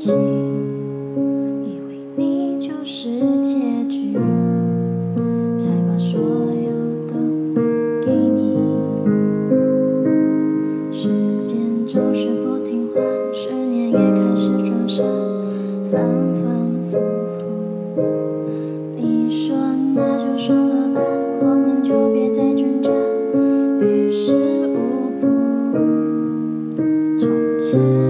心，以为你就是结局，才把所有都给你。时间总是不听话，思念也开始装傻，反反复复。你说那就算了吧，我们就别再挣扎，于事无补。从此。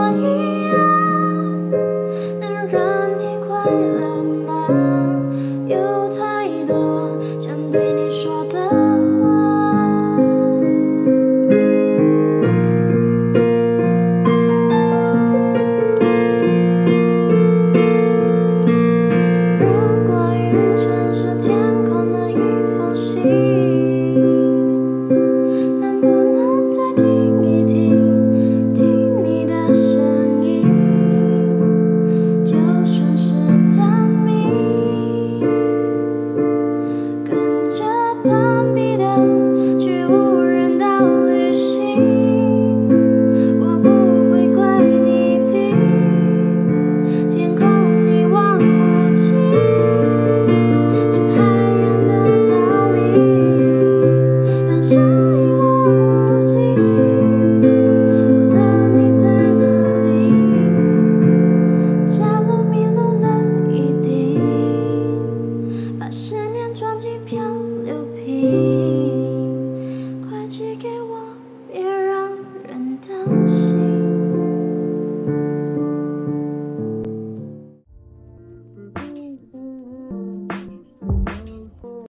我。我别让人担心。